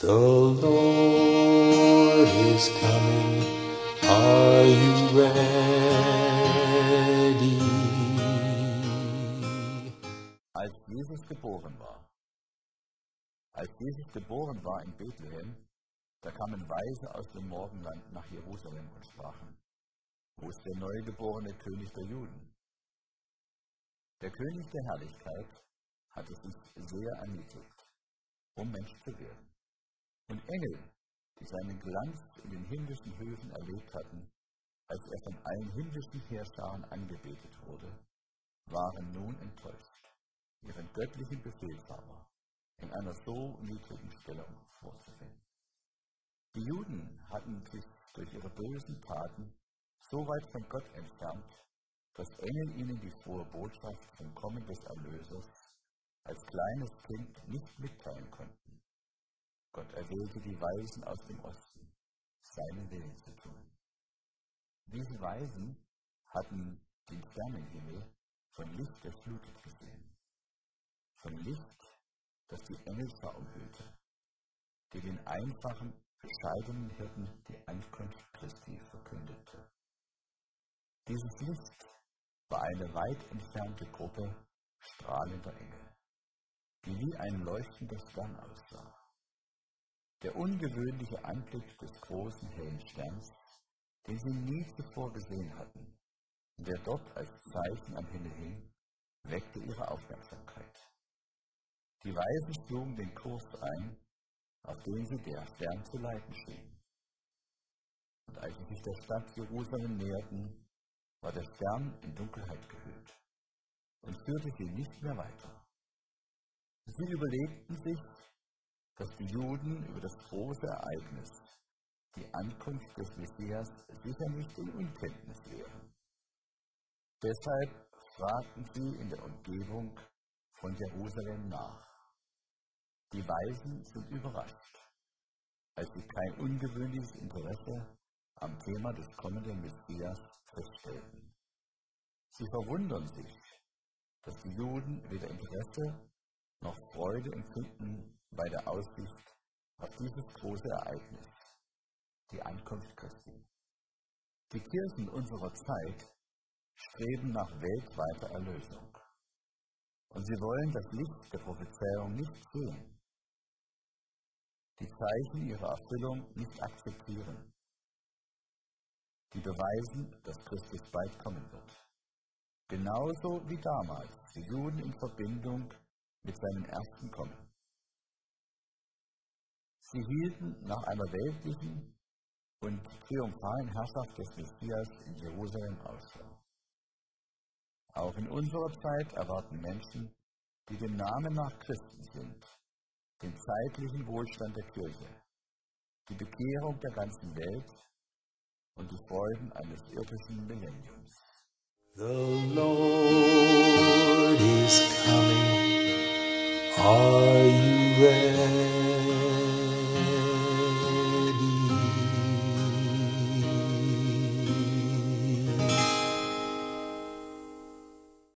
The Lord is coming. Are you ready? als Jesus geboren war. Als Jesus geboren war in Bethlehem, da kamen Weise aus dem Morgenland nach Jerusalem und sprachen, wo ist der neugeborene König der Juden? Der König der Herrlichkeit hatte sich sehr erniedrigt, um Mensch zu werden. Und Engel, die seinen Glanz in den himmlischen Höfen erlebt hatten, als er von allen himmlischen Heerscharen angebetet wurde, waren nun enttäuscht, ihren göttlichen Befehlshaber in einer so niedrigen Stellung vorzufinden. Die Juden hatten sich durch ihre bösen Taten so weit von Gott entfernt, dass Engel ihnen die frohe Botschaft vom Kommen des Erlösers als kleines Kind nicht mitteilen konnten. Gott erwählte die Weisen aus dem Osten, seinen Willen zu tun. Diese Weisen hatten den Sternenhimmel von Licht durchflutet gesehen, von Licht, das die Engelsschar umhüllte, die den einfachen, bescheidenen Hirten die Ankunft Christi verkündete. Dieses Licht war eine weit entfernte Gruppe strahlender Engel, die wie ein leuchtender Stern aussah. Der ungewöhnliche Anblick des großen hellen Sterns, den sie nie zuvor gesehen hatten, und der dort als Zeichen am Himmel hing, weckte ihre Aufmerksamkeit. Die Weisen schlugen den Kurs ein, auf den sie der Stern zu leiten schien. Und als sie sich der Stadt Jerusalem näherten, war der Stern in Dunkelheit gehüllt und führte sie nicht mehr weiter. Sie überlegten sich, dass die Juden über das große Ereignis, die Ankunft des Messias, sicher nicht in Unkenntnis wären. Deshalb fragten sie in der Umgebung von Jerusalem nach. Die Weisen sind überrascht, als sie kein ungewöhnliches Interesse am Thema des kommenden Messias feststellten. Sie verwundern sich, dass die Juden weder Interesse noch Freude empfinden bei der Aussicht auf dieses große Ereignis, die Ankunft Christi. Die Kirchen unserer Zeit streben nach weltweiter Erlösung. Und sie wollen das Licht der Prophezeiung nicht sehen, die Zeichen ihrer Erfüllung nicht akzeptieren, die beweisen, dass Christus bald kommen wird. Genauso wie damals die Juden in Verbindung mit seinem ersten Kommen. Sie hielten nach einer weltlichen und triumphalen Herrschaft des Messias in Jerusalem Ausschau. Auch in unserer Zeit erwarten Menschen, die dem Namen nach Christen sind, den zeitlichen Wohlstand der Kirche, die Bekehrung der ganzen Welt und die Freuden eines irdischen Millenniums. The Lord is coming. Are?